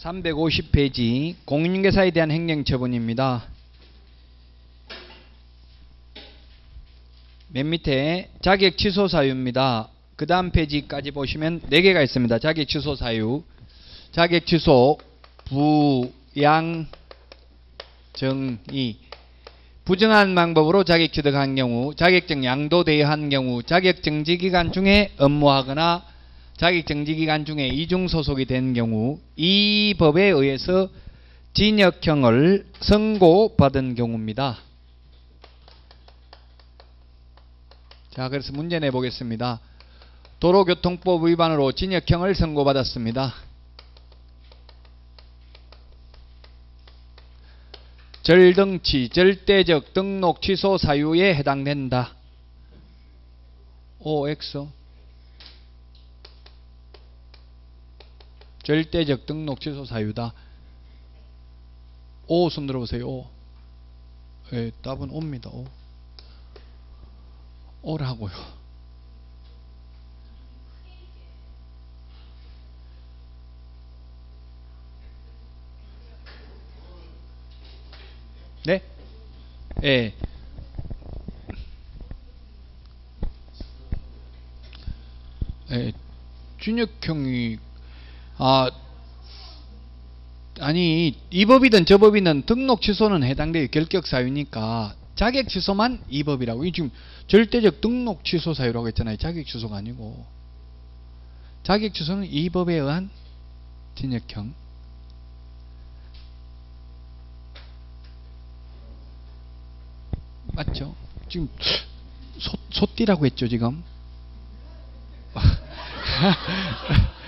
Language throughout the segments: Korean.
350페이지 공인중개사에 대한 행정처분입니다. 맨 밑에 자격 취소 사유입니다. 그 다음 페이지까지 보시면 4개가 있습니다. 자격 취소 사유, 자격 취소, 부양, 정의, 부정한 방법으로 자격 취득한 경우, 자격증 양도 대여한 경우, 자격정지 기간 중에 업무하거나 자격정지 기간 중에 이중 소속이 된 경우, 이 법에 의해서 징역형을 선고받은 경우입니다. 자, 그래서 문제 내보겠습니다. 도로교통법 위반으로 징역형을 선고받았습니다. 절등치, 절대적 등록 취소 사유에 해당된다. OX 절대적 등록 취소 사유다. O 손 들어보세요. O. 예, 답은 O입니다. O. O라고요. 네? 예. 예. 준혁형이 아 아니 이 법이든 저 법이든 등록 취소는 해당돼요 결격 사유니까 자격 취소만 이 법이라고. 이 지금 절대적 등록 취소 사유라고 했잖아요. 자격 취소가 아니고. 자격 취소는 이 법에 의한 징역형. 맞죠? 지금 소, 소띠라고 했죠 지금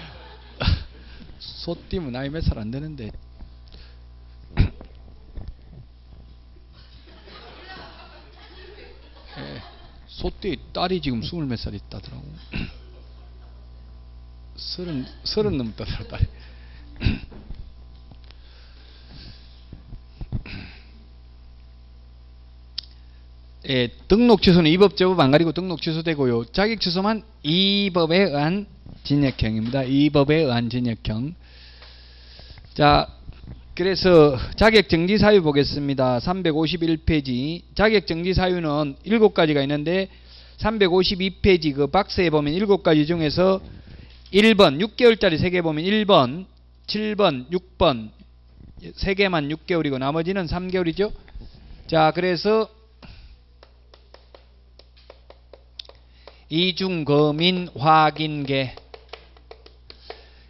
소띠면 나이 몇 살 안 되는데 예, 소띠 딸이 지금 스물 몇 살 있다더라고 서른 서른 넘다더라 딸이 예, 등록 취소는 이 법 제법 안 가리고 등록 취소되고요. 자격 취소만 이 법에 의한 진역형입니다. 이 법에 의한 진역형. 자, 그래서 자격 정지 사유 보겠습니다. 351페이지. 자격 정지 사유는 7가지가 있는데 352페이지 그 박스에 보면 7가지 중에서 1번 6개월짜리 3개 보면 1번, 7번, 6번 3개만 6개월이고 나머지는 3개월이죠. 자, 그래서 이중거민 확인계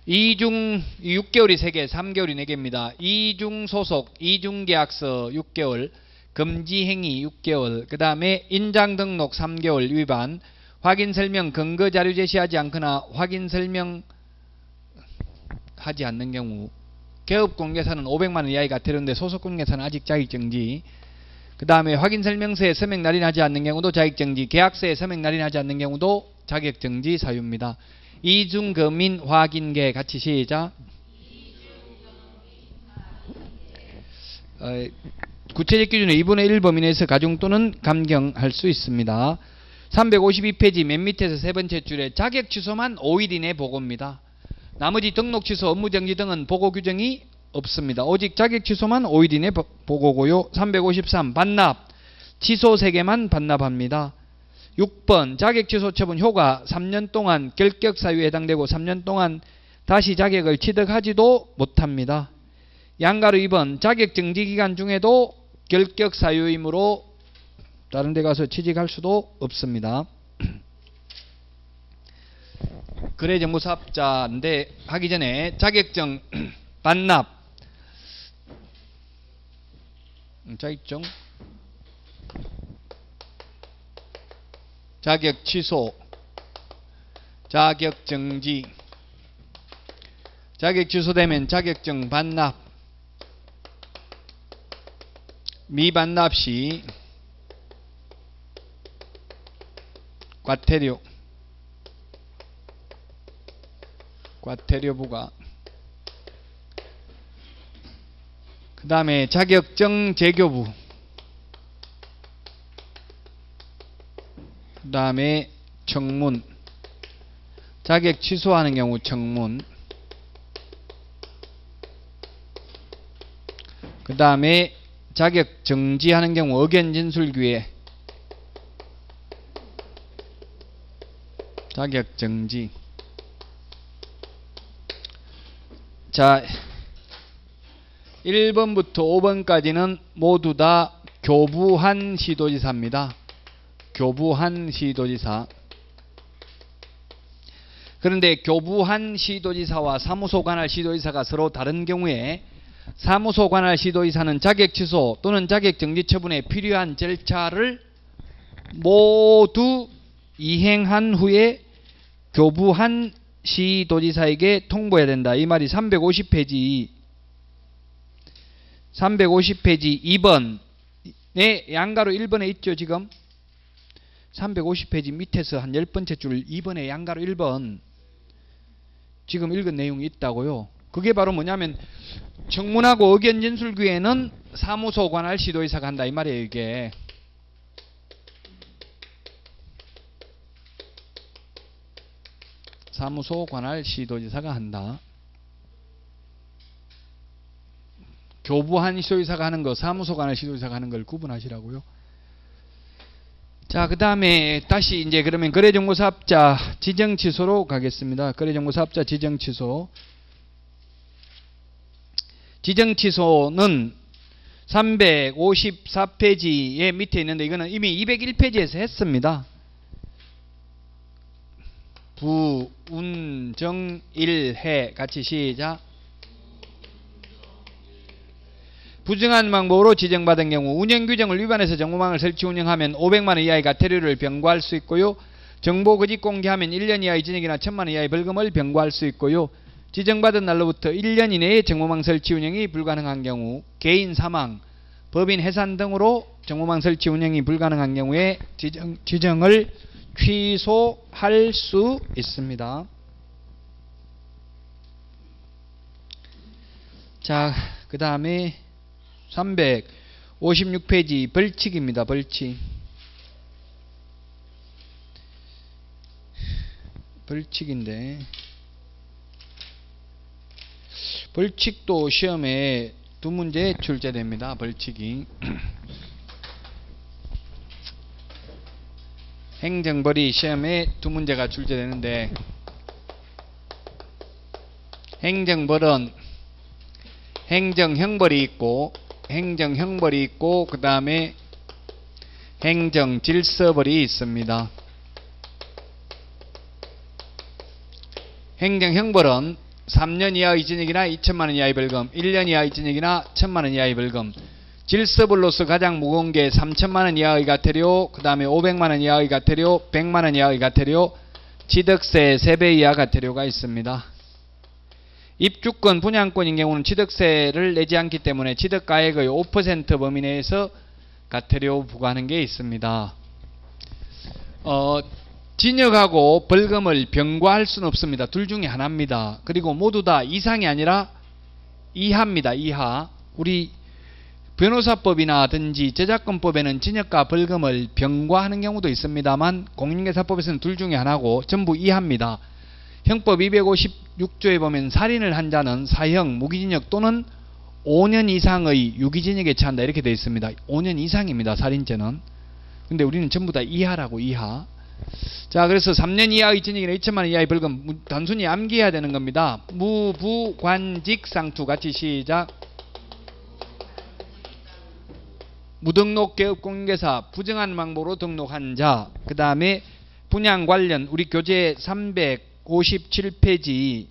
이중 6개월이 3개, 3개월이 4개입니다. 이중 소속, 이중 계약서 6개월, 금지 행위 6개월, 그 다음에 인장 등록 3개월 위반, 확인 설명 근거 자료 제시하지 않거나 확인 설명 하지 않는 경우 개업 공개사는 500만 원 이하의 가태료인데 소속 공개사는 아직 자격 정지. 그 다음에 확인 설명서에 서명 날인하지 않는 경우도 자격 정지, 계약서에 서명 날인하지 않는 경우도 자격 정지 사유입니다. 이중거민 확인계 같이 시작. 어, 구체적 기준은 2분의 1 범위 내에서 가중 또는 감경할 수 있습니다. 352페이지 맨 밑에서 세 번째 줄에 자격 취소만 5일 이내 보고입니다. 나머지 등록 취소, 업무 정지 등은 보고 규정이 없습니다. 오직 자격 취소만 5일 이내 보고고요. 353 반납 취소 3개만 반납합니다. 6번 자격 취소 처분 효과 3년 동안 결격 사유에 해당되고 3년 동안 다시 자격을 취득하지도 못합니다. 양가로 2번 자격 정지 기간 중에도 결격 사유이므로 다른 데 가서 취직할 수도 없습니다. 거래정보사업자인데 하기 전에 자격증 반납 자격증 자격 취소, 자격 정지, 자격 취소되면 자격증 반납, 미반납 시. 과태료, 과태료 부과, 그 다음에 자격증 재교부, 다음에 청문. 자격 취소하는 경우 청문. 그 다음에 자격 정지하는 경우 의견 진술 기회. 자격 정지. 자 1번부터 5번까지는 모두 다 교부한 시도지사입니다. 교부한 시도지사. 그런데 교부한 시도지사와 사무소 관할 시도지사가 서로 다른 경우에 사무소 관할 시도지사는 자격 취소 또는 자격 정지 처분에 필요한 절차를 모두 이행한 후에 교부한 시도지사에게 통보해야 된다. 이 말이 350페이지. 350페이지 2번에 양가로 1번에 있죠 지금 350페이지 밑에서 한 10번째 줄 2번에 양가로 1번 지금 읽은 내용이 있다고요. 그게 바로 뭐냐면 청문하고 의견 진술기에는 사무소 관할 시도의사가 한다 이 말이에요 이게. 사무소 관할 시도지사가 한다. 교부한 시도지사가 하는 거, 사무소 관할 시도지사가 하는 걸 구분하시라고요. 자, 그 다음에 다시 이제 그러면 거래정보사업자 지정 취소로 가겠습니다. 거래정보사업자 지정 취소. 지정 취소는 354페이지에 밑에 있는데 이거는 이미 201페이지에서 했습니다. 부, 운, 정, 일, 해 같이 시작. 부정한 방법으로 지정받은 경우 운영규정을 위반해서 정보망을 설치 운영하면 500만원 이하의 가태료를 병과할 수 있고요. 정보 거짓 공개하면 1년 이하의 징역이나 1000만원 이하의 벌금을 병과할 수 있고요. 지정받은 날로부터 1년 이내에 정보망 설치 운영이 불가능한 경우 개인 사망, 법인 해산 등으로 정보망 설치 운영이 불가능한 경우에 지정, 지정을 취소할 수 있습니다. 자, 그 다음에 356페이지 벌칙입니다. 벌칙. 벌칙인데 벌칙도 시험에 두 문제 출제됩니다. 벌칙이 행정벌이 시험에 두 문제가 출제되는데 행정벌은 행정형벌이 있고 행정 형벌이 있고 그 다음에 행정 질서벌이 있습니다. 행정 형벌은 3년 이하의 징역이나 2천만원 이하의 벌금, 1년 이하의 징역이나 1천만원 이하의 벌금, 질서벌로서 가장 무거운 게 3천만원 이하의 가태료, 그 다음에 500만원 이하의 가태료, 100만원 이하의 가태료, 취득세 3배 이하 가태료가 있습니다. 입주권, 분양권인 경우는 취득세를 내지 않기 때문에 취득가액의 5% 범위 내에서 가태료 부과하는 게 있습니다. 어, 진역하고 벌금을 병과할 수는 없습니다. 둘 중에 하나입니다. 그리고 모두 다 이상이 아니라 이하입니다. 이하. 우리 변호사법이나든지 저작권법에는 진역과 벌금을 병과하는 경우도 있습니다만 공인중개사법에서는 둘 중에 하나고 전부 이하입니다. 형법 256조에 보면 살인을 한 자는 사형, 무기징역 또는 5년 이상의 유기징역에 처한다 이렇게 되어 있습니다. 5년 이상입니다. 살인죄는. 근데 우리는 전부 다 이하라고 이하. 자 그래서 3년 이하의 징역이나 2천만 원 이하의 벌금 단순히 암기해야 되는 겁니다. 무부관직상투 같이 시작. 무등록 개업 공인중개사 부정한 방법으로 등록한 자. 그 다음에 분양 관련 우리 교재 357페이지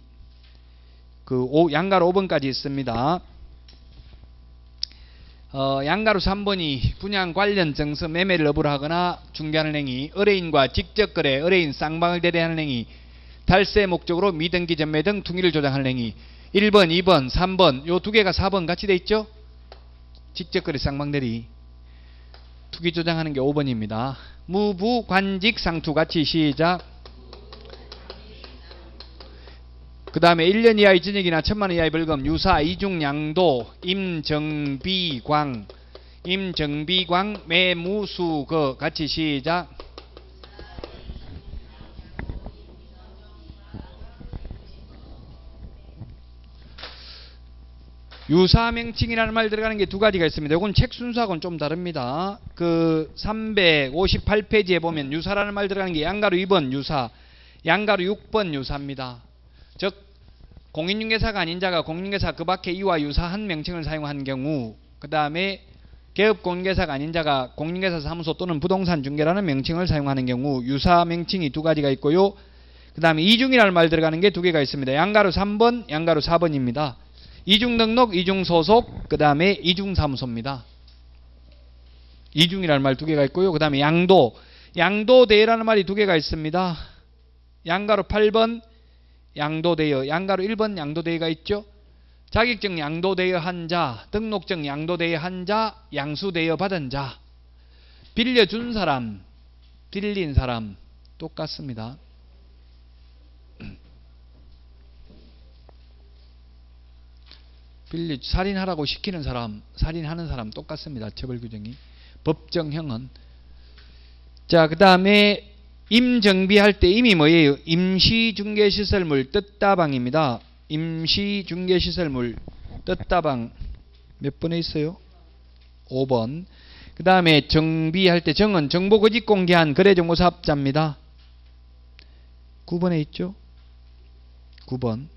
그 오, 양가로 5번까지 있습니다. 어, 양가로 3번이 분양 관련 정서 매매를 업으로 하거나 중개하는 행위, 의뢰인과 직접 거래, 의뢰인 쌍방을 대리하는 행위, 탈세 목적으로 미등기 전매 등 투기를 조장하는 행위. 1번, 2번, 3번, 요 두 개가 4번 같이 돼 있죠? 직접 거래 쌍방 대리. 투기 조장하는 게 5번입니다. 무부 관직 상투 같이 시작. 그 다음에 1년 이하의 징역이나 천만원 이하의 벌금, 유사, 이중, 양도, 임정비광, 임정비광, 매무수, 그 같이 시작. 유사 명칭이라는 말 들어가는 게 두 가지가 있습니다. 이건 책 순서하고는 좀 다릅니다. 그 358페이지에 보면 유사라는 말 들어가는 게 양가로 2번 유사, 양가로 6번 유사입니다. 즉 공인중개사가 아닌 자가 공인중개사 그 밖에 이와 유사한 명칭을 사용한 경우 그 다음에 개업공인중개사가 아닌 자가 공인중개사 사무소 또는 부동산 중개라는 명칭을 사용하는 경우 유사 명칭이 두 가지가 있고요. 그 다음에 이중이라는 말 들어가는 게 두 개가 있습니다. 양가로 3번, 양가로 4번입니다. 이중 등록, 이중 소속, 그 다음에 이중 사무소입니다. 이중이라는 말 두 개가 있고요. 그 다음에 양도, 양도대라는 말이 두 개가 있습니다. 양가로 8번, 양도대여, 양가로 1번 양도대여가 있죠. 자격증 양도대여 한 자, 등록증 양도대여 한 자, 양수대여 받은 자, 빌려준 사람, 빌린 사람 똑같습니다. 빌리 살인하라고 시키는 사람, 살인하는 사람 똑같습니다. 처벌 규정이 법정형은 자, 그 다음에 임정비할 때 임이 뭐예요? 임시중개시설물 뜻다방입니다. 임시중개시설물 뜻다방 몇 번에 있어요? 5번. 그 다음에 정비할 때 정은 정보거짓 공개한 거래정보사업자입니다. 9번에 있죠? 9번.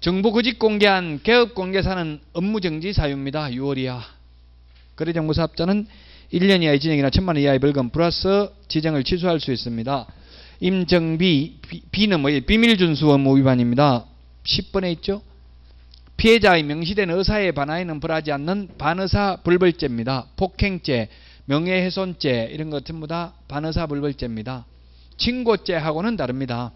정보거짓 공개한 개업공개사는 업무정지 사유입니다. 6월 이하. 거래정보사업자는 1년 이하의 진행이나 천만 원 이하의 벌금 플러스 지정을 취소할 수 있습니다. 임정비 비, 는 뭐예요? 비밀준수 업무 위반입니다. 10번에 있죠. 피해자의 명시된 의사에 반하에는 벌하지 않는 반의사 불벌죄입니다. 폭행죄, 명예훼손죄 이런 것 전부 다 반의사 불벌죄입니다. 친고죄하고는 다릅니다.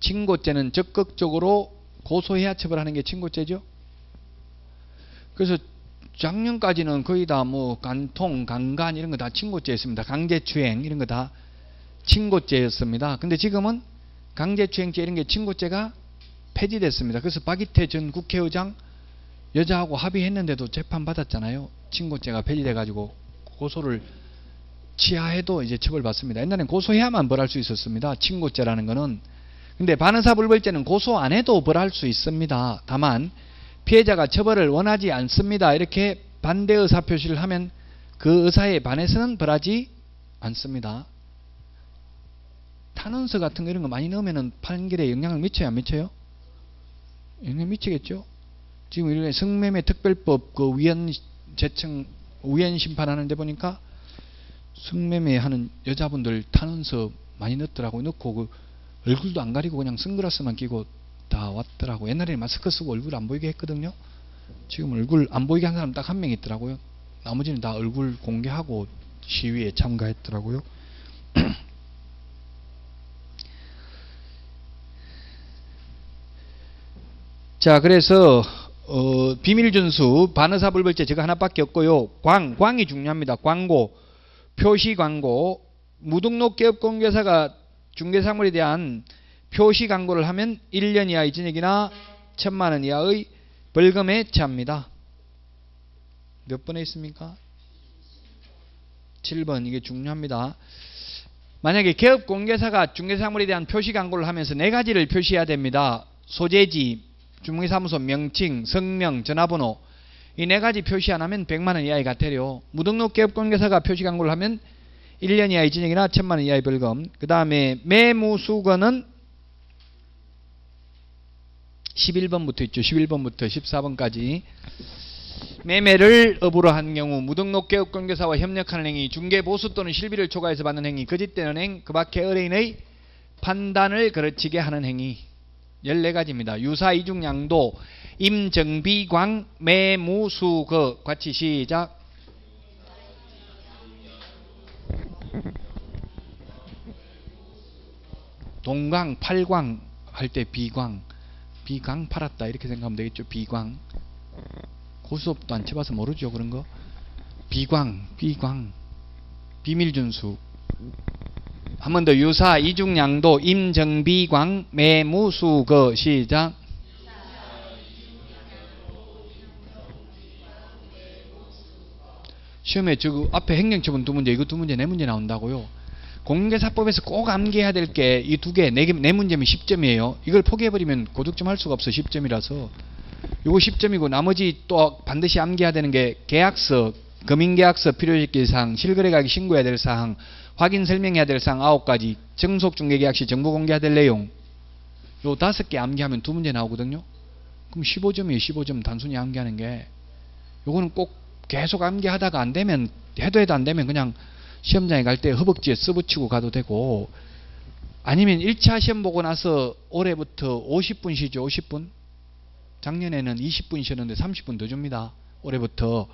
친고죄는 적극적으로 고소해야 처벌하는 게 친고죄죠. 그래서 작년까지는 거의 다 뭐 간통, 강간 이런 거 다 친고죄였습니다. 강제추행 이런 거 다 친고죄였습니다. 근데 지금은 강제추행죄 이런 게 친고죄가 폐지됐습니다. 그래서 박이태 전 국회의장 여자하고 합의했는데도 재판 받았잖아요. 친고죄가 폐지돼가지고 고소를 취하해도 이제 처벌받습니다. 옛날엔 고소해야만 벌할 수 있었습니다. 친고죄라는 거는. 근데 반의사불벌죄는 고소 안 해도 벌할 수 있습니다. 다만 피해자가 처벌을 원하지 않습니다. 이렇게 반대 의사 표시를 하면 그 의사에 반해서는 벌하지 않습니다. 탄원서 같은 거 이런 거 많이 넣으면 판결에 영향을 미쳐요? 안 미쳐요? 영향 미치겠죠? 지금 이런 성매매 특별법 그 위헌 재청 위헌 심판하는 데 보니까 성매매 하는 여자분들 탄원서 많이 넣더라고요. 넣고 그 얼굴도 안 가리고 그냥 선글라스만 끼고 다 왔더라고. 옛날에는 마스크 쓰고 얼굴 안 보이게 했거든요. 지금 얼굴 안 보이게 한 사람 딱 한 명 있더라고요. 나머지는 다 얼굴 공개하고 시위에 참가했더라고요. 자, 그래서 어, 비밀준수, 반의사불벌죄 제가 하나밖에 없고요. 광, 광이 중요합니다. 광고, 표시 광고, 무등록 기업 공개사가 중개사물에 대한 표시 광고를 하면 1년 이하의 징역이나 천만 원 이하의 벌금에 처합니다. 몇 번에 있습니까? 7번 이게 중요합니다. 만약에 개업 공개사가 중개사물에 대한 표시 광고를 하면서 네 가지를 표시해야 됩니다. 소재지, 중개사무소 명칭, 성명, 전화번호 이 네 가지 표시 안 하면 100만 원 이하의 과태료. 무등록 개업 공개사가 표시 광고를 하면 1년 이하의 징역이나 천만 원 이하의 벌금. 그 다음에 매무수거는 11번부터 있죠. 11번부터 14번까지. 매매를 업으로 한 경우 무등록 개업관계사와 협력하는 행위, 중개 보수 또는 실비를 초과해서 받는 행위, 거짓되는 행, 그 밖에 의뢰인의 판단을 그르치게 하는 행위 14가지입니다. 유사, 이중, 양도, 임정비광, 매무수거 같이 시작 동광, 팔광 할 때 비광 비광 팔았다 이렇게 생각하면 되겠죠. 비광. 고수업도 안 쳐봐서 모르죠. 그런 거. 비광, 비광. 비밀준수. 한 번 더 유사, 이중양도, 임정비광, 매무수거 시작. 시험에 저 앞에 행정처분 두 문제, 이거 두 문제, 네 문제 나온다고요. 공개사법에서 꼭 암기해야 될 게 이 두 개, 네, 개- 네 문제면 10점이에요. 이걸 포기해버리면 고득점 할 수가 없어, 10점이라서. 요거 10점이고 나머지 또 반드시 암기해야 되는 게 계약서, 금융계약서 필요직기사항, 실거래가격 신고해야 될 사항, 확인 설명해야 될 사항 9가지, 정속중개계약 시 정보 공개해야 될 내용. 요 다섯 개 암기하면 두 문제 나오거든요. 그럼 15점이에요, 15점 단순히 암기하는 게. 요거는 꼭 계속 암기하다가 안 되면 해도 해도 안 되면 그냥 시험장에 갈 때 허벅지에 써붙이고 가도 되고 아니면 1차 시험 보고 나서 올해부터 50분 쉬죠 50분? 작년에는 20분 쉬었는데 30분 더 줍니다 올해부터.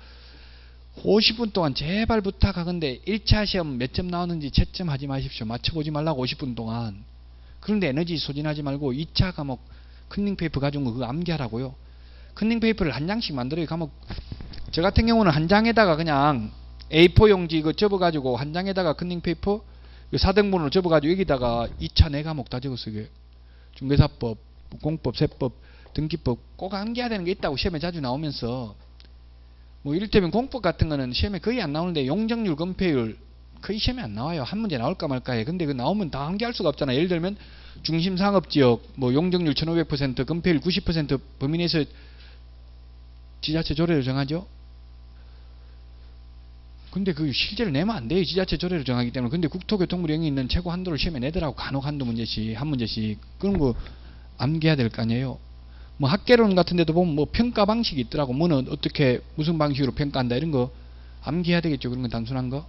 50분 동안 제발 부탁하건데 1차 시험 몇 점 나오는지 채점 하지 마십시오. 맞춰보지 말라고 50분 동안. 그런데 에너지 소진하지 말고 2차 과목 컨닝페이퍼 가지고 그거 암기하라고요. 컨닝페이퍼를 한 장씩 만들어요. 과목. 저 같은 경우는 한 장에다가 그냥 A4 용지 이거 접어가지고 한 장에다가 컨닝페이퍼 4등분으로 접어가지고 여기다가 2차 네 과목 다 적었어요. 이게. 중개사법, 공법, 세법, 등기법 꼭 암기해야 되는 게 있다고 시험에 자주 나오면서 뭐 이를테면 공법 같은 거는 시험에 거의 안 나오는데 용적률, 건폐율 거의 시험에 안 나와요. 한 문제 나올까 말까 해. 근데 그 나오면 다 암기할 수가 없잖아. 예를 들면 중심 상업지역 뭐 용적률 1500%, 건폐율 90% 범위 내에서 지자체 조례를 정하죠. 근데 그 실제로 내면 안 돼요. 지자체 조례를 정하기 때문에. 근데 국토교통부 령이 있는 최고 한도를 시험에 내더라고. 간혹 한두 문제씩, 한 문제씩. 그런 거 암기해야 될 거 아니에요. 뭐 학계론 같은 데도 보면 뭐 평가 방식이 있더라고. 뭐는 어떻게, 무슨 방식으로 평가한다. 이런 거 암기해야 되겠죠. 그런 건 단순한 거.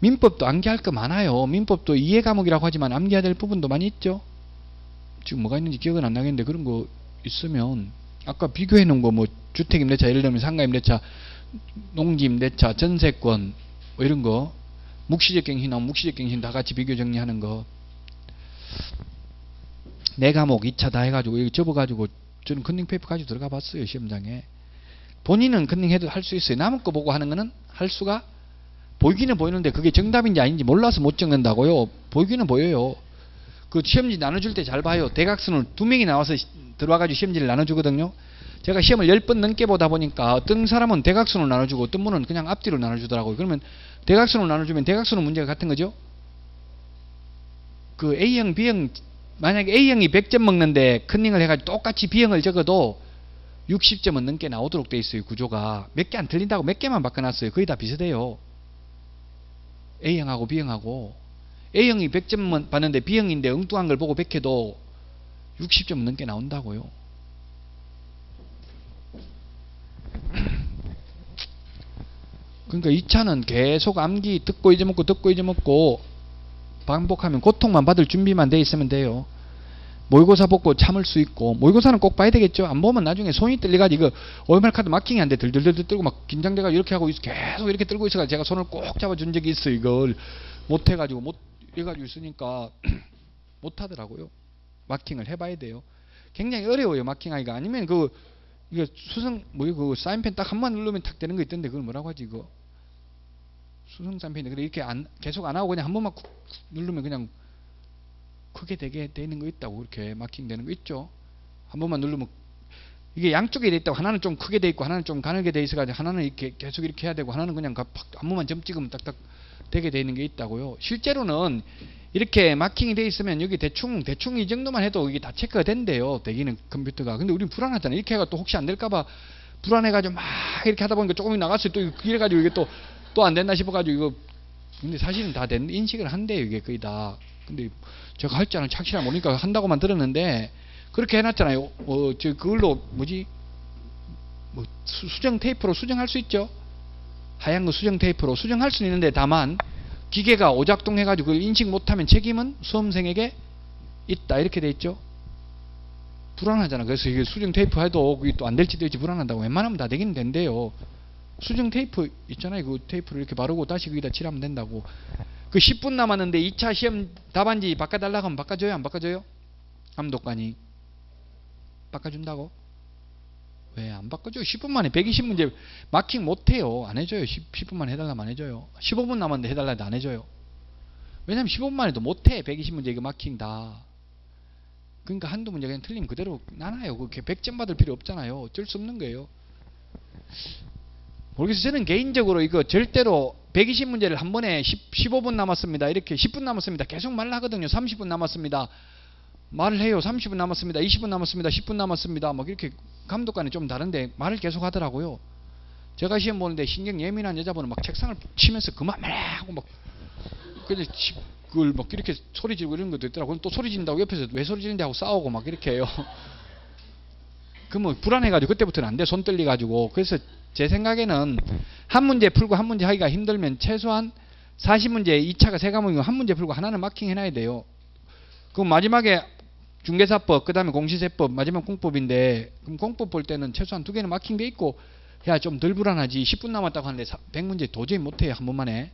민법도 암기할 거 많아요. 민법도 이해 과목이라고 하지만 암기해야 될 부분도 많이 있죠. 지금 뭐가 있는지 기억은 안 나겠는데 그런 거 있으면 아까 비교해 놓은 거 뭐 주택 임대차 예를 들면 상가 임대차 농지 임대차, 전세권 뭐 이런 거 묵시적 갱신 나오면 묵시적 갱신 다 같이 비교 정리하는 거. 네 과목 2차 다 해가지고 여기 접어가지고 저는 컨닝 페이퍼 가지고 들어가 봤어요 시험장에. 본인은 컨닝 해도 할 수 있어요. 남은 거 보고 하는 거는 할 수가 보이기는 보이는데 그게 정답인지 아닌지 몰라서 못 적는다고요. 보이기는 보여요. 그 시험지 나눠줄 때 잘 봐요. 대각선을 두 명이 나와서 시- 들어와가지고 시험지를 나눠주거든요 제가 시험을 10번 넘게 보다 보니까 어떤 사람은 대각선으로 나눠주고 어떤 분은 그냥 앞뒤로 나눠주더라고요. 그러면 대각선으로 나눠주면 대각선은 문제가 같은 거죠? 그 A형, B형, 만약에 A형이 100점 먹는데 컨닝을 해가지고 똑같이 B형을 적어도 60점은 넘게 나오도록 돼 있어요. 구조가. 몇 개 안 틀린다고 몇 개만 바꿔놨어요. 거의 다 비슷해요. A형하고 B형하고. A형이 100점 받는데 B형인데 엉뚱한 걸 보고 100해도 60점 넘게 나온다고요. 그러니까 2차는 계속 암기 듣고 잊어먹고 듣고 잊어먹고 반복하면 고통만 받을 준비만 돼 있으면 돼요. 모의고사 보고 참을 수 있고 모의고사는 꼭 봐야 되겠죠. 안 보면 나중에 손이 떨려가지고 OMR 카드 마킹이 안 돼. 들들들 떨고 막 긴장돼가 이렇게 하고 있- 계속 이렇게 떨고 있어가 제가 손을 꼭 잡아준 적이 있어 요 이걸 못 해가지고 못 해가지고 있으니까 못 하더라고요. 마킹을 해봐야 돼요. 굉장히 어려워요 마킹하기가 아니면 그 이거 수성 뭐그 사인펜 딱 한 번 누르면 탁 되는 거 있던데 그걸 뭐라고 하지 이거 수성 사인펜인데 근데 이렇게 안 계속 안 하고 그냥 한 번만 쿡 누르면 그냥 크게 되게 되는 거 있다고 이렇게 마킹 되는 거 있죠 한 번만 누르면 이게 양쪽에 돼 있다고 하나는 좀 크게 돼 있고 하나는 좀 가늘게 돼 있어가지고 하나는 이렇게 계속 이렇게 해야 되고 하나는 그냥 한 번만 점 찍으면 딱딱 되게 돼 있는 게 있다고요 실제로는 이렇게 마킹이 돼 있으면 여기 대충 대충 이 정도만 해도 이게 다 체크가 된대요. 대기는 컴퓨터가. 근데 우린 불안하잖아. 이렇게 해가 또 혹시 안 될까봐 불안해가지고 막 이렇게 하다 보니까 조금 나갔어요. 또 이래가지고 이게 또 또 안 됐나 싶어가지고 이거 근데 사실은 다 된 인식을 한대요. 이게 거의 다. 근데 제가 할 줄은 착실한 모르니까 한다고만 들었는데 그렇게 해놨잖아요. 어, 저 그걸로 뭐지? 뭐 수, 수정 테이프로 수정할 수 있죠. 하얀 거 수정 테이프로 수정할 수는 있는데 다만 기계가 오작동 해가지고 그걸 인식 못하면 책임은 수험생에게 있다 이렇게 돼 있죠. 불안하잖아. 그래서 이게 수정 테이프 해도 또 안 될지도 있지 불안하다고. 웬만하면 다 되긴 된대요. 수정 테이프 있잖아요. 그 테이프를 이렇게 바르고 다시 거기다 칠하면 된다고. 그 10분 남았는데 2차 시험 답안지 바꿔달라고 하면 바꿔줘요? 안 바꿔줘요? 감독관이. 바꿔준다고? 왜 안 바꿔줘요? 10분 만에 120문제 마킹 못해요. 안 해줘요. 10, 10분 만에 해달라면 안 해줘요. 15분 남았는데 해달라 해도 안 해줘요. 왜냐면 15분 만에도 못해. 120문제 이거 마킹 다. 그러니까 한두 문제 그냥 틀리면 그대로 나나요. 그렇게 100점 받을 필요 없잖아요. 어쩔 수 없는 거예요. 모르겠어요. 저는 개인적으로 이거 절대로 120문제를 한 번에 10, 15분 남았습니다. 이렇게 10분 남았습니다. 계속 말을 하거든요. 30분 남았습니다. 말을 해요. 30분 남았습니다. 20분 남았습니다. 10분 남았습니다. 막 이렇게 감독관이 좀 다른데 말을 계속 하더라고요. 제가 시험 보는데 신경 예민한 여자분은 막 책상을 치면서 그만해 하고 막 근데 지- 그걸 막 이렇게 소리 지르고 이런 것도 있더라고요. 또 소리 지른다고 옆에서 왜 소리 지르는지 하고 싸우고 막 이렇게 해요. 그뭐 불안해가지고 그때부터는 안 돼. 손 떨리가지고. 그래서 제 생각에는 한 문제 풀고 한 문제 하기가 힘들면 최소한 40문제 2차가 세 과목이고 한 문제 풀고 하나는 마킹 해놔야 돼요. 그럼 마지막에 중개사법, 그 다음에 공시세법, 마지막 공법인데 그럼 공법 볼 때는 최소한 두 개는 마킹돼 있고 해야 좀 덜 불안하지. 10분 남았다고 하는데 100문제 도저히 못해요. 한 번만에.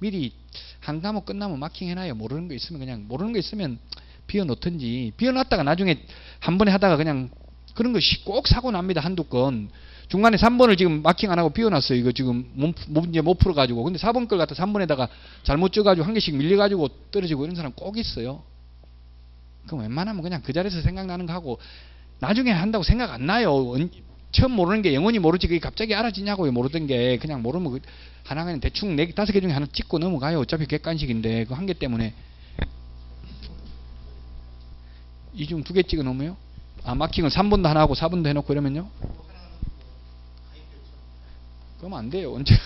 미리 한 과목 끝나면 마킹 해놔요. 모르는 거 있으면 그냥 모르는 거 있으면 비워놓든지 비워놨다가 나중에 한 번에 하다가 그냥 그런 것이 꼭 사고 납니다. 한두 건. 중간에 3번을 지금 마킹 안 하고 비워놨어요. 이거 지금 못- 문제 못 풀어가지고. 근데 4번 걸 갖다 3번에다가 잘못 쪄가지고 한 개씩 밀려가지고 떨어지고 이런 사람 꼭 있어요. 그럼 웬만하면 그냥 그 자리에서 생각나는 거 하고 나중에 한다고 생각 안 나요. 언- 처음 모르는 게 영원히 모르지 그게 갑자기 알아지냐고요. 모르던 게 그냥 모르면 그 하나 그냥 대충 네 개, 다섯 개 중에 하나 찍고 넘어가요. 어차피 객관식인데 그 한 개 때문에 이 중 두 개 찍어 놓으면요. 아 마킹을 3번도 하나 하고 4번도 해놓고 이러면요. 그러면 안 돼요. 원칙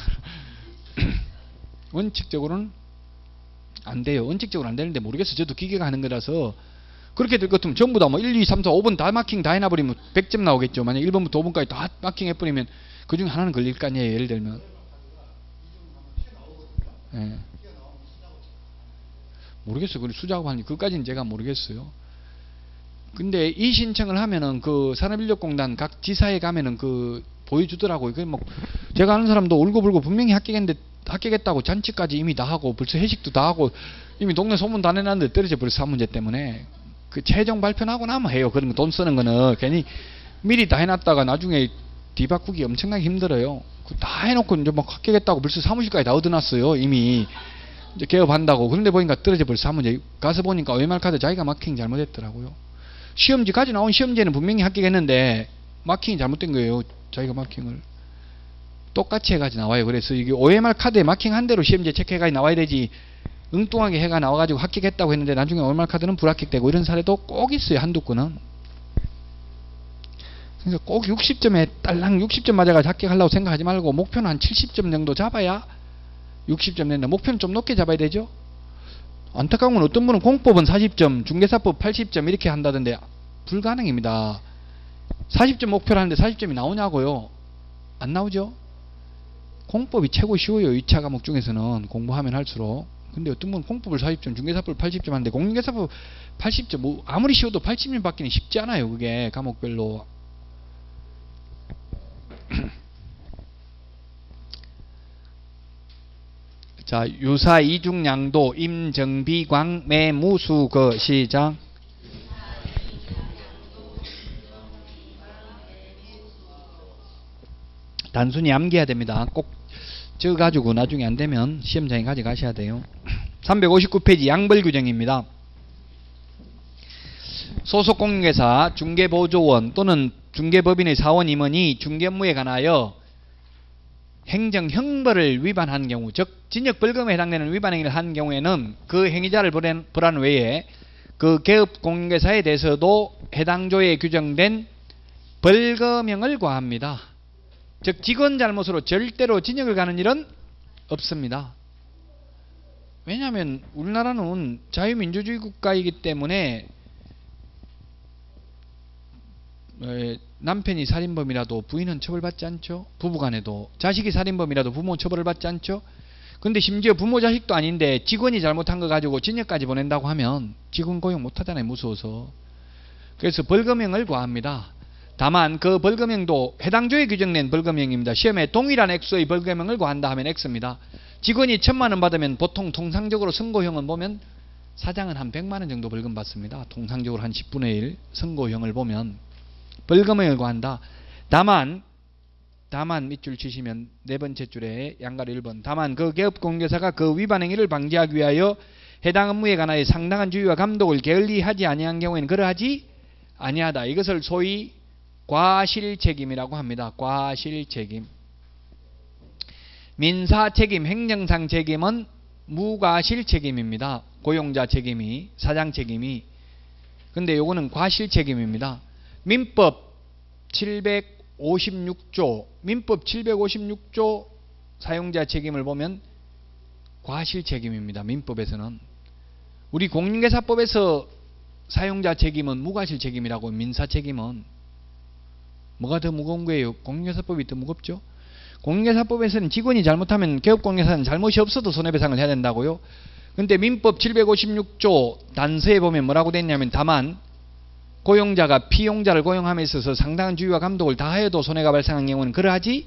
원칙적으로는 안 돼요. 원칙적으로 안 되는데 모르겠어. 저도 기계가 하는 거라서 그렇게 될 것 같으면 전부 다 뭐 1, 2, 3, 4, 5번 다 마킹 다 해놔버리면 100점 나오겠죠. 만약 1번부터 5번까지 다 마킹 해버리면 그 중에 하나는 걸릴 거 아니에요. 예를 들면. 예. 모르겠어요. 그 수작업하니 그까지는 제가 모르겠어요. 근데 이 신청을 하면은 그 산업인력공단 각 지사에 가면은 그 보여주더라고요. 그뭐 제가 아는 사람도 울고불고 분명히 합격했는데 합격했다고 잔치까지 이미 다 하고 벌써 회식도 다 하고 이미 동네 소문 다 내놨는데 떨어져 버렸어 한 문제 때문에 그 최종 발표나고 나면 해요. 그런 거 돈 쓰는 거는 괜히 미리 다 해놨다가 나중에 뒤바꾸기 엄청나게 힘들어요. 그다 해놓고 이제 막 합격했다고 벌써 사무실까지 다 얻어놨어요. 이미 이제 개업한다고. 그런데 보니까 떨어져 벌써 한 문제. 가서 보니까 OMR 카드 자기가 마킹 잘못했더라고요. 시험지까지 나온 시험지에는 분명히 합격했는데 마킹이 잘못된 거예요. 자기가 마킹을. 똑같이 해가지고 나와요. 그래서 이게 OMR 카드에 마킹한 대로 시험지에 체크해가지고 나와야 되지. 엉뚱하게 해가 나와가지고 합격했다고 했는데 나중에 OMR 카드는 불합격되고 이런 사례도 꼭 있어요. 한두 건은. 그래서 꼭 60점에 딸랑 60점 맞아가지고 합격하려고 생각하지 말고 목표는 한 70점 정도 잡아야 60점 낸다. 목표는 좀 높게 잡아야 되죠. 안타까운 건 어떤 분은 공법은 40점, 중개사법 80점 이렇게 한다던데 불가능입니다. 40점 목표를 하는데 40점이 나오냐고요? 안 나오죠? 공법이 최고 쉬워요. 2차 과목 중에서는 공부하면 할수록. 근데 어떤 분은 공법을 40점, 중개사법을 80점 하는데 공개사법 80점, 뭐 아무리 쉬워도 80점 받기는 쉽지 않아요. 그게 과목별로. 자, 유사 이중양도 임정비광 매무수거 시작. 단순히 암기해야 됩니다. 꼭 적어가지고 나중에 안 되면 시험장에 가져가셔야 돼요. 359페이지 양벌 규정입니다. 소속 공인회사 중개보조원 또는 중개법인의 사원 임원이 중개무에 관하여 행정 형벌을 위반한 경우, 즉 진역 벌금에 해당되는 위반 행위를 한 경우에는 그 행위자를 벌한 외에 그 개업 공인회사에 대해서도 해당 조에 규정된 벌금형을 과합니다. 즉 직원 잘못으로 절대로 진역을 가는 일은 없습니다. 왜냐하면 우리나라는 자유민주주의 국가이기 때문에 에, 남편이 살인범이라도 부인은 처벌받지 않죠. 부부간에도 자식이 살인범이라도 부모는 처벌을 받지 않죠. 근데 심지어 부모 자식도 아닌데 직원이 잘못한 거 가지고 진역까지 보낸다고 하면 직원 고용 못하잖아요. 무서워서. 그래서 벌금형을 과합니다. 다만 그 벌금형도 해당 조에 규정된 벌금형입니다. 시험에 동일한 액수의 벌금형을 과한다 하면 X입니다. 직원이 천만 원 받으면 보통 통상적으로 선고형은 보면 사장은 한 100만 원 정도 벌금 받습니다. 통상적으로 한 10분의 1 선고형을 보면 벌금형을 과한다. 다만 다만 밑줄 치시면 네 번째 줄에 양가로 1번 다만 그 개업 공개사가 그 위반 행위를 방지하기 위하여 해당 업무에 관하여 상당한 주의와 감독을 게을리 하지 아니한 경우에는 그러하지 아니하다. 이것을 소위 과실책임이라고 합니다. 과실책임. 민사 책임, 행정상 책임은 무과실 책임입니다. 고용자 책임이, 사장 책임이. 근데 요거는 과실 책임입니다. 민법 756조, 민법 756조 사용자 책임을 보면 과실 책임입니다. 민법에서는. 우리 공인계사법에서 사용자 책임은 무과실 책임이라고 민사 책임은 뭐가 더 무거운 거예요? 공인계사법이 더 무겁죠? 공인계사법에서는 직원이 잘못하면 개업공인계사는 잘못이 없어도 손해배상을 해야 된다고요. 근데 민법 756조 단서에 보면 뭐라고 됐냐면 다만 고용자가 피용자를 고용함에 있어서 상당한 주의와 감독을 다하여도 손해가 발생한 경우는 그러하지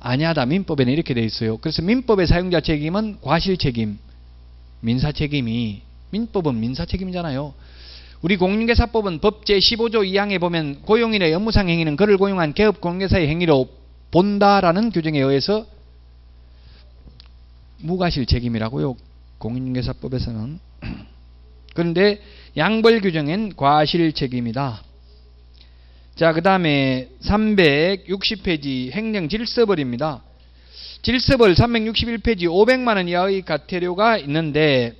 아니하다. 민법에는 이렇게 돼 있어요. 그래서 민법의 사용자 책임은 과실 책임, 민사 책임이 민법은 민사 책임이잖아요. 우리 공인계사법은 법 제15조 2항에 보면 고용인의 업무상 행위는 그를 고용한 개업 공인계사의 행위로 본다라는 규정에 의해서 무과실 책임이라고요. 공인계사법에서는. 그런데 양벌 규정엔 과실 책임이다. 자, 그 다음에 360페이지 행령 질서벌입니다. 질서벌 361페이지 500만원 이하의 가태료가 있는데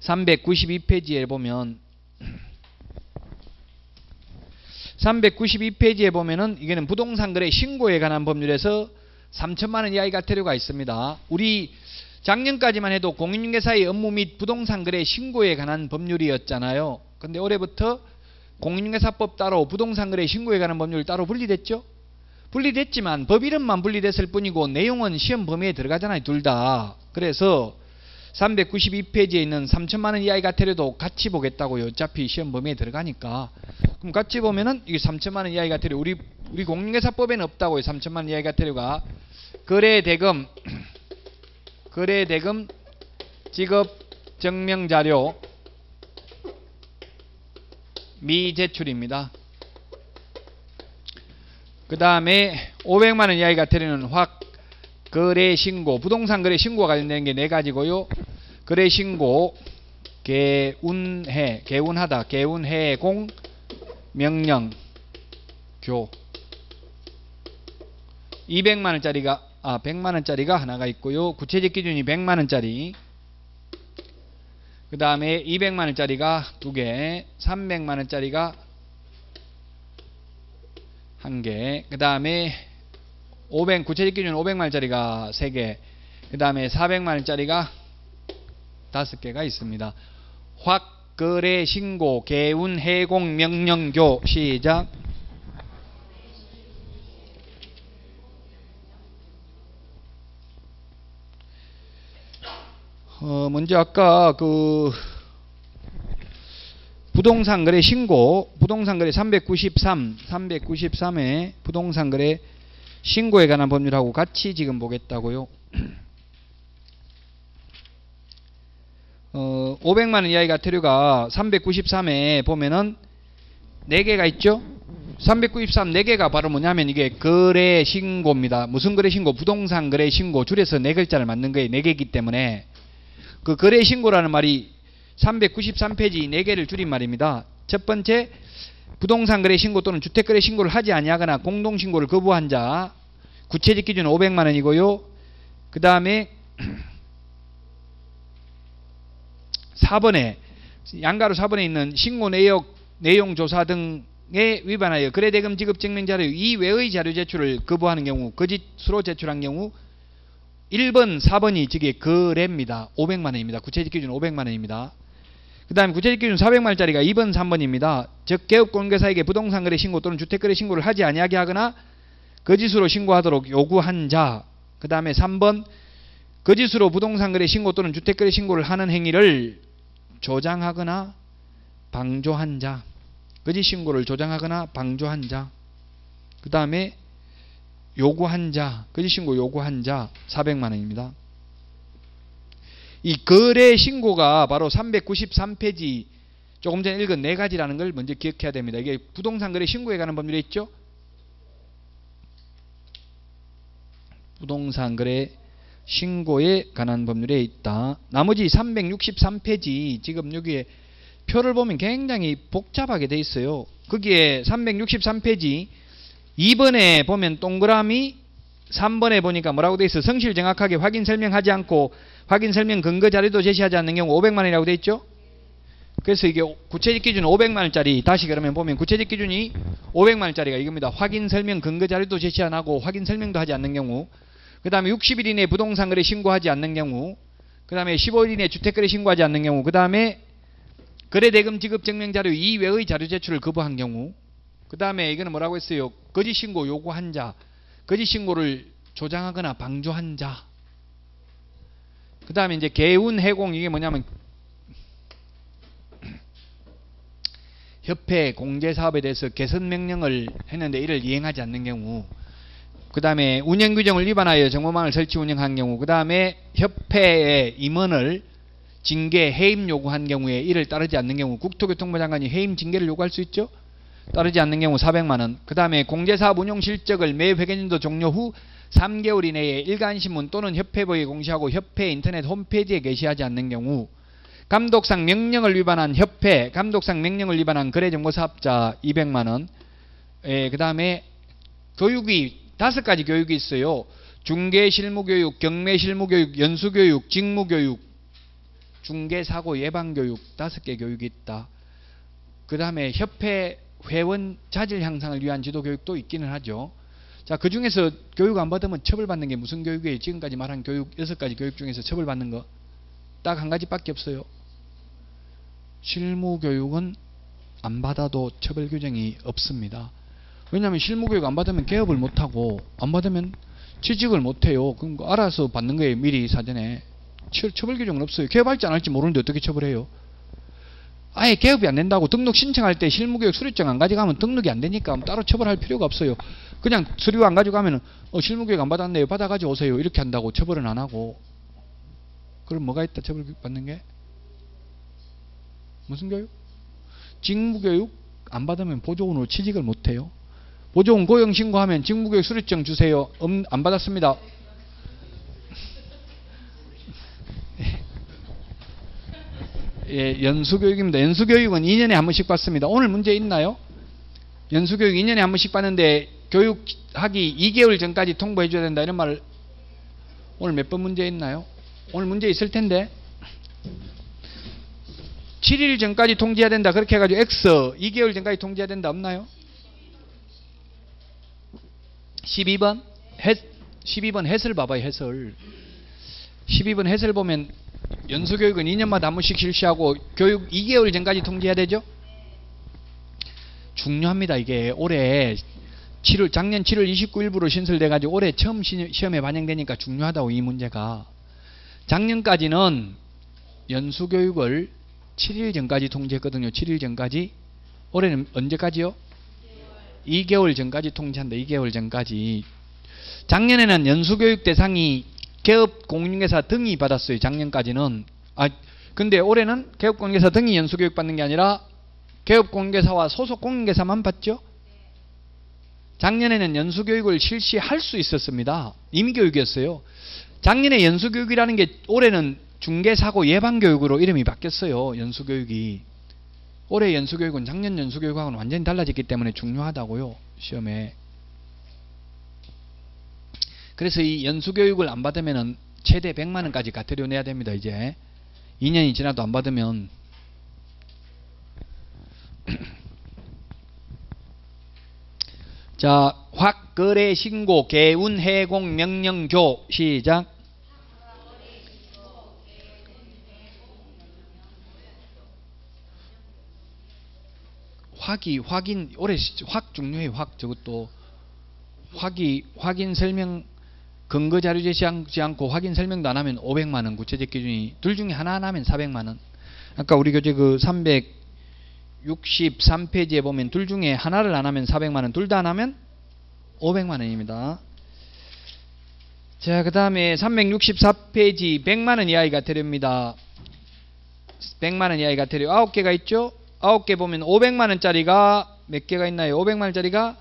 392페이지에 보면 392페이지에 보면은 이게는 부동산 거래 신고에 관한 법률에서 3천만 원 이하의 가태료가 있습니다. 우리 작년까지만 해도 공인중개사의 업무 및 부동산 거래 신고에 관한 법률이었잖아요. 근데 올해부터 공인중개사법 따로 부동산 거래 신고에 관한 법률 따로 분리됐죠? 분리됐지만 법 이름만 분리됐을 뿐이고 내용은 시험 범위에 들어가잖아요. 둘 다. 그래서 392페이지에 있는 3천만 원 이하의 가태료도 같이 보겠다고요. 어차피 시험 범위에 들어가니까. 그럼 같이 보면은 이게 3천만 원 이하의 가태료 우리 우리 공인회사법에는 없다고요. 3천만 원 이하의 가태료가 거래 대금 거래 대금 지급 증명 자료 미제출입니다. 그 다음에 500만 원 이하의 가태료는 확 거래 신고, 부동산 거래 신고가 관련된 게 네 가지고요. 거래 신고, 개운해, 개운하다, 개운해 공, 명령, 교. 200만 원짜리가 아 100만 원짜리가 하나가 있고요. 구체적 기준이 100만 원짜리. 그 다음에 200만 원짜리가 두 개, 300만 원짜리가 한 개. 그 다음에 500 구체적 기준 500만원짜리가 3개 그 다음에 400만원짜리가 5개가 있습니다. 확, 거래, 신고, 개운, 해공, 명령교 시작 어, 먼저 아까 그 부동산 거래 신고, 부동산 거래 393, 393에 부동산 거래 신고에 관한 법률하고 같이 지금 보겠다고요. 어, 500만원 이하의 가태료가 393에 보면은 4개가 있죠? 393 4개가 바로 뭐냐면 이게 거래 신고입니다. 무슨 거래 신고? 부동산 거래 신고. 줄여서 4글자를 맞는 거예요. 4개이기 때문에. 그 거래 신고라는 말이 393페이지 4개를 줄인 말입니다. 첫 번째, 부동산 거래 신고 또는 주택 거래 신고를 하지 아니하거나 공동 신고를 거부한 자 구체적 기준은 500만 원이고요. 그 다음에 4번에 양가로 4번에 있는 신고 내역 내용 조사 등에 위반하여 거래대금 지급 증명 자료 이외의 자료 제출을 거부하는 경우 거짓으로 제출한 경우 1번, 4번이 저게 거래입니다. 500만 원입니다. 구체적 기준 500만 원입니다. 그 다음에 구체적 기준 400만원짜리가 2번, 3번입니다. 즉 개업공개사에게 부동산 거래 신고 또는 주택 거래 신고를 하지 아니하게 하거나 거짓으로 신고하도록 요구한 자. 그 다음에 3번 거짓으로 부동산 거래 신고 또는 주택 거래 신고를 하는 행위를 조장하거나 방조한 자. 거짓 신고를 조장하거나 방조한 자. 그 다음에 요구한 자. 거짓 신고 요구한 자 400만 원입니다. 이 거래 신고가 바로 393페이지 조금 전에 읽은 네 가지라는 걸 먼저 기억해야 됩니다. 이게 부동산 거래 신고에 관한 법률에 있죠. 부동산 거래 신고에 관한 법률에 있다. 나머지 363페이지 지금 여기에 표를 보면 굉장히 복잡하게 돼 있어요. 거기에 363페이지 2번에 보면 동그라미 3번에 보니까 뭐라고 돼 있어? 성실 정확하게 확인 설명하지 않고 확인 설명 근거 자료도 제시하지 않는 경우 500만 원이라고 돼 있죠? 그래서 이게 구체적 기준 500만 원짜리 다시 그러면 보면 구체적 기준이 500만 원짜리가 이겁니다. 확인 설명 근거 자료도 제시 안 하고 확인 설명도 하지 않는 경우 그 다음에 60일 이내 부동산 거래 신고하지 않는 경우 그 다음에 15일 이내 주택 거래 신고하지 않는 경우 그 다음에 거래 대금 지급 증명 자료 이외의 자료 제출을 거부한 경우 그 다음에 이거는 뭐라고 했어요? 거짓 신고 요구한 자 거짓 신고를 조장하거나 방조한 자. 그 다음에 이제 개운 해공 이게 뭐냐면 협회 공제 사업에 대해서 개선 명령을 했는데 이를 이행하지 않는 경우. 그 다음에 운영 규정을 위반하여 정보망을 설치 운영한 경우. 그 다음에 협회의 임원을 징계 해임 요구한 경우에 이를 따르지 않는 경우 국토교통부 장관이 해임 징계를 요구할 수 있죠. 따르지 않는 경우 400만 원. 그 다음에 공제사업 운용 실적을 매 회계년도 종료 후 3개월 이내에 일간신문 또는 협회부에 공시하고 협회 인터넷 홈페이지에 게시하지 않는 경우 감독상 명령을 위반한 협회, 감독상 명령을 위반한 거래정보사업자 200만 원. 예, 그 다음에 교육이 다섯 가지 교육이 있어요. 중개 실무 교육, 경매 실무 교육, 연수 교육, 직무 교육, 중개 사고 예방 교육 다섯 개 교육이 있다. 그 다음에 협회 회원 자질 향상을 위한 지도 교육도 있기는 하죠. 자, 그 중에서 교육 안 받으면 처벌받는 게 무슨 교육이에요? 지금까지 말한 교육 여섯 가지 교육 중에서 처벌받는 거 딱 한 가지밖에 없어요. 실무 교육은 안 받아도 처벌 규정이 없습니다. 왜냐하면 실무 교육 안 받으면 개업을 못 하고 안 받으면 취직을 못 해요. 그럼 알아서 받는 거예요. 미리 사전에 처, 처벌 규정은 없어요. 개업할지 안 할지 모르는데 어떻게 처벌해요? 아예 개업이 안 된다고 등록 신청할 때 실무교육 수료증 안 가져가면 등록이 안 되니까 따로 처벌할 필요가 없어요. 그냥 서류 안 가져가면 어, 실무교육 안 받았네요. 받아가지고 오세요. 이렇게 한다고 처벌은 안 하고 그럼 뭐가 있다 처벌 받는 게? 무슨 교육? 직무교육 안 받으면 보조원으로 취직을 못 해요. 보조원 고용 신고하면 직무교육 수료증 주세요. 음, 안 받았습니다. 예, 연수교육입니다. 연수교육은 2년에 한 번씩 받습니다. 오늘 문제 있나요? 연수교육 2년에 한 번씩 받는데 교육하기 2개월 전까지 통보해 줘야 된다 이런 말을 오늘 몇 번 문제 있나요? 오늘 문제 있을 텐데 7일 전까지 통지해야 된다 그렇게 해가지고 X 2개월 전까지 통지해야 된다 없나요? 12번 해, 12번 해설 봐봐요 해설 12번 해설 보면 연수교육은 2년마다 한 번씩 실시하고 교육 2개월 전까지 통지해야 되죠? 중요합니다. 이게 올해 7월 작년 7월 29일부로 신설돼 가지고 올해 처음 시, 시험에 반영되니까 중요하다고 이 문제가 작년까지는 연수교육을 7일 전까지 통지했거든요. 7일 전까지 올해는 언제까지요? 2개월 전까지 통지한다. 2개월 전까지 작년에는 연수교육 대상이 개업 공인중개사 등이 받았어요. 작년까지는. 아, 근데 올해는 개업 공인중개사 등이 연수교육 받는 게 아니라 개업 공인중개사와 소속 공인중개사만 받죠. 작년에는 연수교육을 실시할 수 있었습니다. 임의교육이었어요. 작년에 연수교육이라는 게 올해는 중개사고 예방교육으로 이름이 바뀌었어요. 연수교육이. 올해 연수교육은 작년 연수교육하고는 완전히 달라졌기 때문에 중요하다고요. 시험에. 그래서 이 연수교육을 안 받으면 최대 100만 원까지 가태료 내야 됩니다. 이제 2년이 지나도 안 받으면 자, 확거래 신고 개운 해공 명령교 시작. 확이 확인 올해 확 중요해요. 확 저것도 확이 확인 설명 근거 자료 제시하지 않고 확인 설명도 안 하면 500만 원 구체적 기준이 둘 중에 하나 안 하면 400만 원. 아까 우리 교재 그 363페이지에 보면 둘 중에 하나를 안 하면 400만 원, 둘 다 안 하면 500만 원입니다. 자, 그 다음에 364페이지 100만 원 이하이가 되렵니다. 100만 원 이하이가 되려 9개가 있죠? 9개 보면 500만 원짜리가 몇 개가 있나요? 500만 원짜리가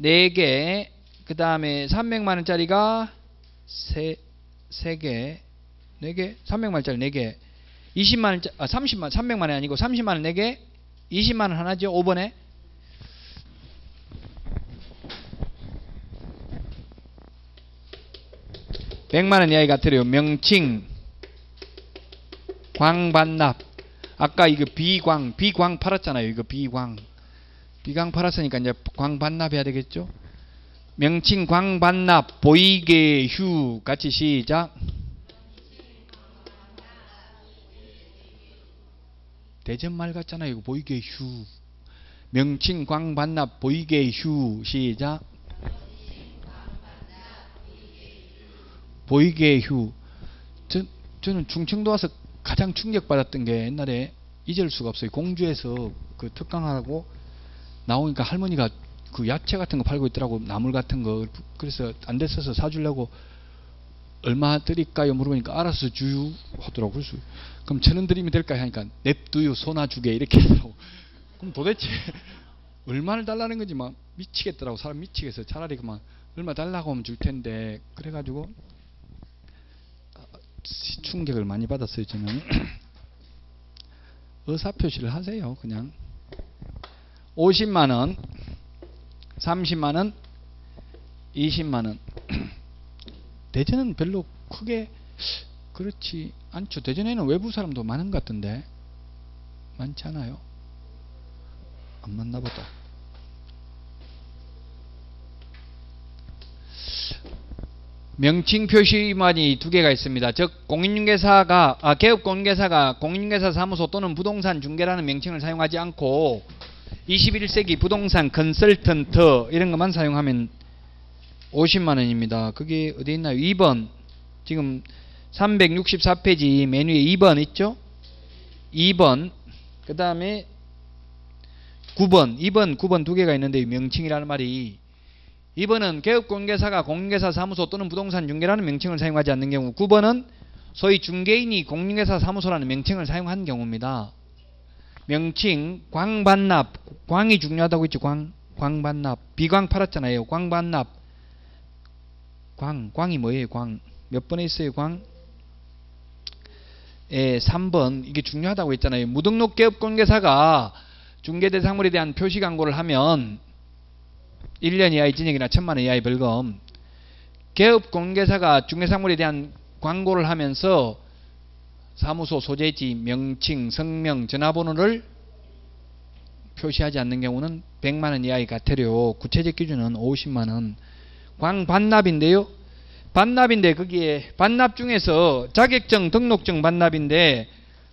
4개, 그 다음에 300만 원짜리가 3, 3개, 4개, 300만 원짜리 4개, 20만 원, 아 30만, 300만 원이 아니고 30만 원 4개, 20만 원 하나죠? 5번에. 100만 원 이하가 틀려요. 명칭 광반납 아까 이거 비광 비광 팔았잖아요. 이거 비광 비광 팔았으니까 이제 광 반납해야 되겠죠? 명칭 광 반납 보이게 휴 같이 시작. 대전말 같잖아요. 이거 보이게 휴. 명칭 광 반납 보이게 휴 시작. 보이게 휴. 저, 저는 충청도 와서 가장 충격받았던 게 옛날에 잊을 수가 없어요. 공주에서 그 특강하고 나오니까 할머니가 그 야채 같은 거 팔고 있더라고 나물 같은 거. 그래서 안 됐어서 사주려고 얼마 드릴까요? 물어보니까 알아서 주유 하더라고 그래서. 그럼 천원 드리면 될까요? 하니까 냅두유 소나 주게 이렇게 하더라고. 그럼 도대체 얼마를 달라는 건지 막 미치겠더라고. 사람 미치겠어. 차라리 그만 얼마 달라고 하면 줄 텐데. 그래가지고 충격을 많이 받았어요 저는 의사표시를 하세요 그냥. 50만원 30만원 20만원. 대전은 별로 크게 그렇지 않죠. 대전에는 외부 사람도 많은 것 같은데 많지 않아요. 안 맞나 보다 명칭 표시만이 두 개가 있습니다. 즉 공인중개사가 아, 개업 공인중개사가 공인중개사 사무소 또는 부동산 중개라는 명칭을 사용하지 않고 21세기 부동산 컨설턴트 이런 것만 사용하면 50만 원입니다. 그게 어디 있나요? 2번 지금 364페이지 메뉴에 2번 있죠? 2번 그 다음에 9번 2번 9번 두 개가 있는데 명칭이라는 말이 2번은 개업공개사가 공인중개사 사무소 또는 부동산 중개라는 명칭을 사용하지 않는 경우 9번은 소위 중개인이 공인중개사 사무소라는 명칭을 사용한 경우입니다. 명칭 광반납 광이 중요하다고 했죠. 광 광반납 비광 팔았잖아요. 광반납 광 광이 뭐예요? 광 몇 번에 있어요? 광 예, 3번 이게 중요하다고 했잖아요. 무등록 개업 공개사가 중개 대상물에 대한 표시 광고를 하면 1년 이하의 징역이나 천만 원 이하의 벌금. 개업 공개사가 중개상물에 대한 광고를 하면서 사무소 소재지, 명칭, 성명, 전화번호를 표시하지 않는 경우는 100만 원 이하의 과태료, 구체적 기준은 50만 원. 광 반납인데요. 반납인데 거기에 반납 중에서 자격증, 등록증 반납인데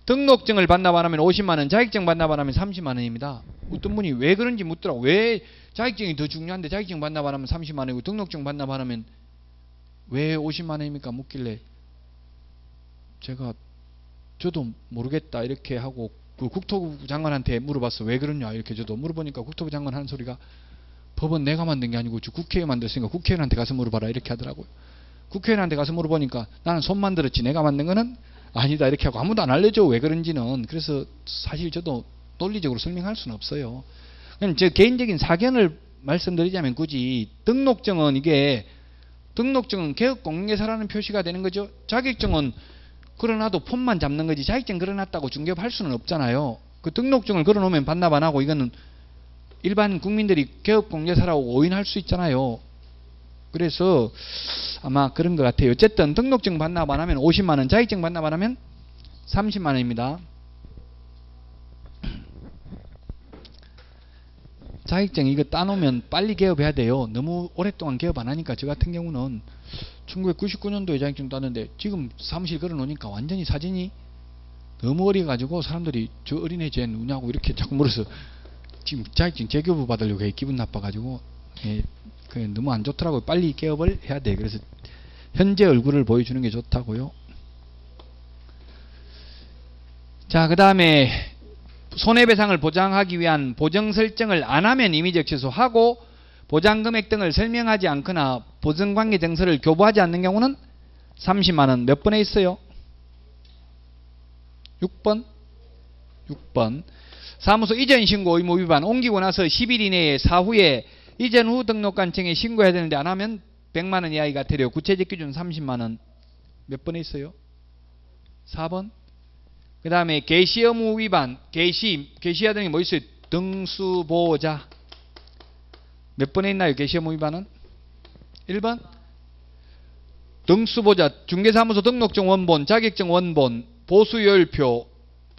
등록증을 반납 안 하면 50만 원, 자격증 반납 안 하면 30만 원입니다. 어떤 분이 왜 그런지 묻더라고. 왜 자격증이 더 중요한데 자격증 반납 안 하면 30만 원이고 등록증 반납 안 하면 왜 50만 원입니까? 묻길래 제가 저도 모르겠다 이렇게 하고 그 국토부 장관한테 물어봤어. 왜 그러냐 이렇게 저도 물어보니까 국토부 장관 하는 소리가 법은 내가 만든 게 아니고 국회에 만들었으니까 국회의원한테 가서 물어봐라 이렇게 하더라고요. 국회의원한테 가서 물어보니까 나는 손 만들었지 내가 만든 거는 아니다 이렇게 하고 아무도 안 알려줘 왜 그런지는 그래서 사실 저도 논리적으로 설명할 수는 없어요. 제 개인적인 사견을 말씀드리자면 굳이 등록증은 이게 등록증은 개업공개사라는 표시가 되는 거죠. 자격증은 걸어놔도 폰만 잡는 거지 자격증 걸어놨다고 중개할 수는 없잖아요. 그 등록증을 걸어놓으면 반납 안 하고 이거는 일반 국민들이 개업공개사라고 오인할 수 있잖아요. 그래서 아마 그런 것 같아요. 어쨌든 등록증 반납 안 하면 50만 원, 자격증 반납 안 하면 30만 원입니다. 자격증 이거 따놓으면 빨리 개업해야 돼요. 너무 오랫동안 개업 안 하니까 저 같은 경우는 1999년도에 자격증 땄는데 지금 사무실 걸어놓으니까 완전히 사진이 너무 어려가지고 사람들이 저 어린애 쟤 누냐고 이렇게 자꾸 물어서 지금 자격증 재교부 받으려고 해 기분 나빠가지고 예, 너무 안 좋더라고요. 빨리 개업을 해야 돼. 그래서 현재 얼굴을 보여주는 게 좋다고요. 자, 그 다음에 손해배상을 보장하기 위한 보정 설정을 안 하면 임의적 취소하고 보장 금액 등을 설명하지 않거나 보증관계 증서를 교부하지 않는 경우는 30만원 몇 번에 있어요? 6번? 6번 사무소 이전 신고 의무 위반 옮기고 나서 10일 이내에 사후에 이전 후 등록관청에 신고해야 되는데 안 하면 100만원 이하가 되려 구체적 기준 30만원 몇 번에 있어요? 4번 그 다음에 개시 의무 위반 개시 개시해야 되는 게 뭐 있어요? 등수 보호자 몇 번에 있나요? 개시 의무 위반은? 1번 등수 보자, 중개사무소 등록증 원본, 자격증 원본, 보수여율표,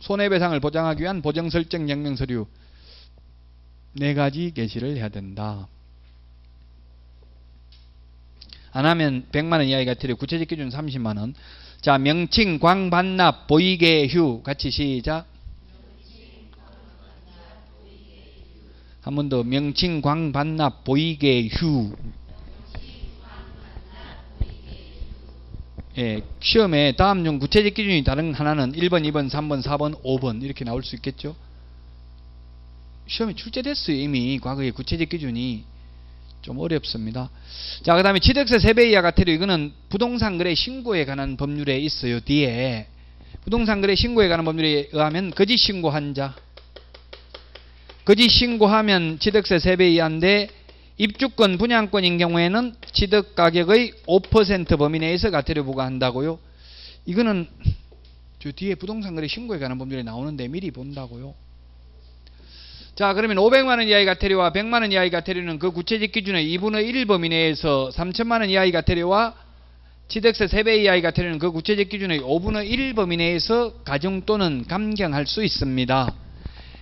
손해배상을 보장하기 위한 보정설정 영명서류 네 가지 게시를 해야 된다. 안 하면 100만 원 이하의 가태료 구체적 기준 30만 원. 자, 명칭, 광, 반납, 보이게, 휴 같이 시작. 한 번 더 명칭, 광, 반납, 보이게, 휴. 예, 시험에 다음 중 구체적 기준이 다른 하나는 1번, 2번, 3번, 4번, 5번 이렇게 나올 수 있겠죠. 시험에 출제됐어요 이미 과거의 구체적 기준이 좀 어렵습니다. 자, 그 다음에 취득세 3배 이하 가태료 이거는 부동산 거래 신고에 관한 법률에 있어요. 뒤에 부동산 거래 신고에 관한 법률에 의하면 거짓 신고한 자 거짓 신고하면 취득세 3배 이하인데 입주권 분양권인 경우에는 취득 가격의 5% 범위 내에서 가태료 부과한다고요. 이거는 저 뒤에 부동산 거래 신고에 관한 법률에 나오는데 미리 본다고요. 자 그러면 500만원 이하의 가태료와 100만원 이하의 가태료는 그 구체적 기준의 2분의 1 범위 내에서 3천만원 이하의 가태료와 취득세 3배 이하의 가태료는 그 구체적 기준의 5분의 1 범위 내에서 가중 또는 감경할 수 있습니다.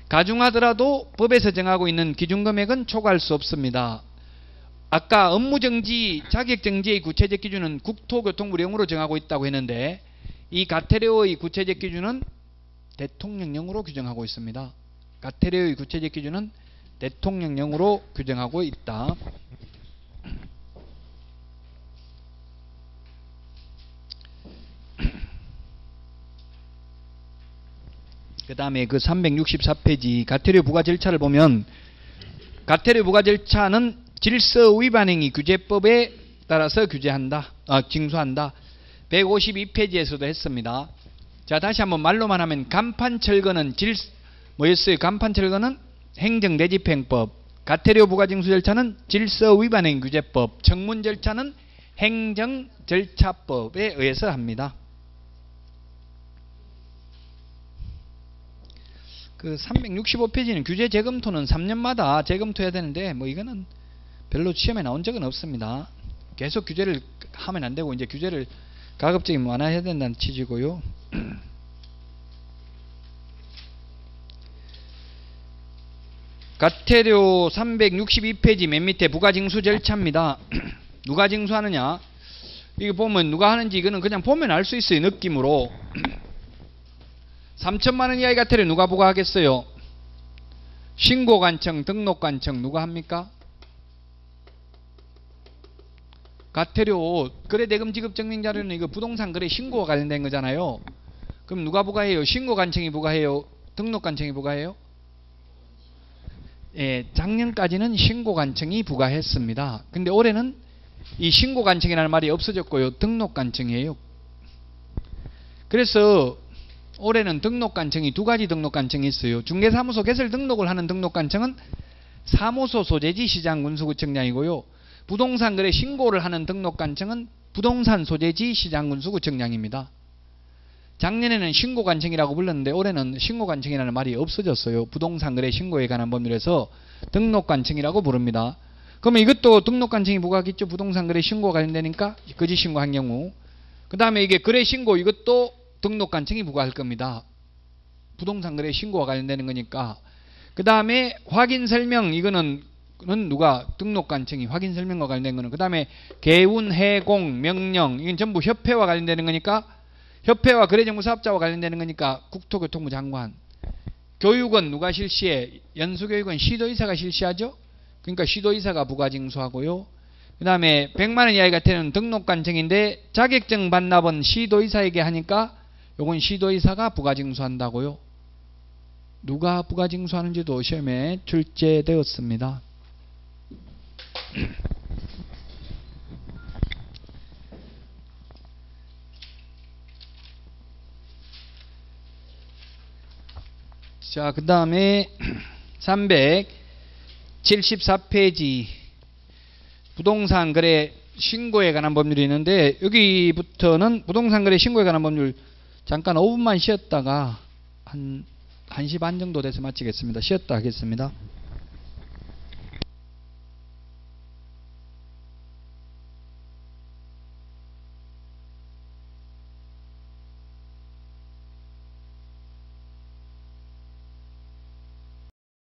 가중하더라도 법에서 정하고 있는 기준금액은 초과할 수 없습니다. 아까 업무정지, 자격정지의 구체적 기준은 국토교통부령으로 정하고 있다고 했는데 이 가태료의 구체적 기준은 대통령령으로 규정하고 있습니다. 가태료의 구체적 기준은 대통령령으로 규정하고 있다. 그 다음에 그 364페이지 가태료 부과 절차를 보면 가태료 부과 절차는 질서 위반 행위 규제법에 따라서 규제한다. 아, 징수한다. 152페이지에서도 했습니다. 자, 다시 한번 말로만 하면 간판 철거는 질 뭐였어요? 간판 철거는 행정대집행법, 가태료 부과징수 절차는 질서 위반 행 규제법, 청문 절차는 행정 절차법에 의해서 합니다. 그 365페이지는 규제 재검토는 3년마다 재검토해야 되는데 뭐 이거는 별로 시험에 나온 적은 없습니다. 계속 규제를 하면 안 되고 이제 규제를 가급적이 완화해야 된다는 취지고요. 가태료 362페이지 맨 밑에 부가징수 절차입니다. 누가 징수하느냐? 이거 보면 누가 하는지 이거는 그냥 보면 알 수 있어요. 느낌으로. 3천만 원 이하의 가태료 누가 부과하겠어요? 신고관청, 등록관청 누가 합니까? 가태료 거래대금 지급 증명 자료는 이거 부동산 거래 신고와 관련된 거잖아요. 그럼 누가 부과해요? 신고관청이 부과해요? 등록관청이 부과해요? 예, 작년까지는 신고관청이 부과했습니다. 근데 올해는 이 신고관청이라는 말이 없어졌고요. 등록관청이에요. 그래서 올해는 등록관청이 두 가지 등록관청이 있어요. 중개사무소 개설 등록을 하는 등록관청은 사무소 소재지 시장 군수구청장이고요. 부동산 거래 신고를 하는 등록관청은 부동산 소재지 시장 군수구청장입니다. 작년에는 신고관청이라고 불렀는데 올해는 신고관청이라는 말이 없어졌어요. 부동산 거래 신고에 관한 법률에서 등록관청이라고 부릅니다. 그러면 이것도 등록관청이 부과하겠죠. 부동산 거래 신고 관련되니까 거짓 신고한 경우. 그 다음에 이게 거래 신고 이것도 등록관청이 부과할 겁니다. 부동산 거래 신고와 관련되는 거니까. 그 다음에 확인 설명 이거는 누가 등록관청이 확인 설명과 관련된 거는 그 다음에 개운 해공 명령 이건 전부 협회와 관련되는 거니까 협회와 거래정보 사업자와 관련되는 거니까 국토교통부 장관. 교육은 누가 실시해? 연수교육은 시도의사가 실시하죠? 그러니까 시도의사가 부가징수하고요. 그 다음에 100만원 이하의 같은 등록관청인데 자격증 반납은 시도의사에게 하니까 요건 시도의사가 부가징수한다고요. 누가 부가징수하는지도 시험에 출제되었습니다. 자, 그 다음에 374페이지 부동산 거래 신고에 관한 법률이 있는데 여기부터는 부동산 거래 신고에 관한 법률 잠깐 5분만 쉬었다가 한 1시 반 정도 돼서 마치겠습니다. 쉬었다 하겠습니다.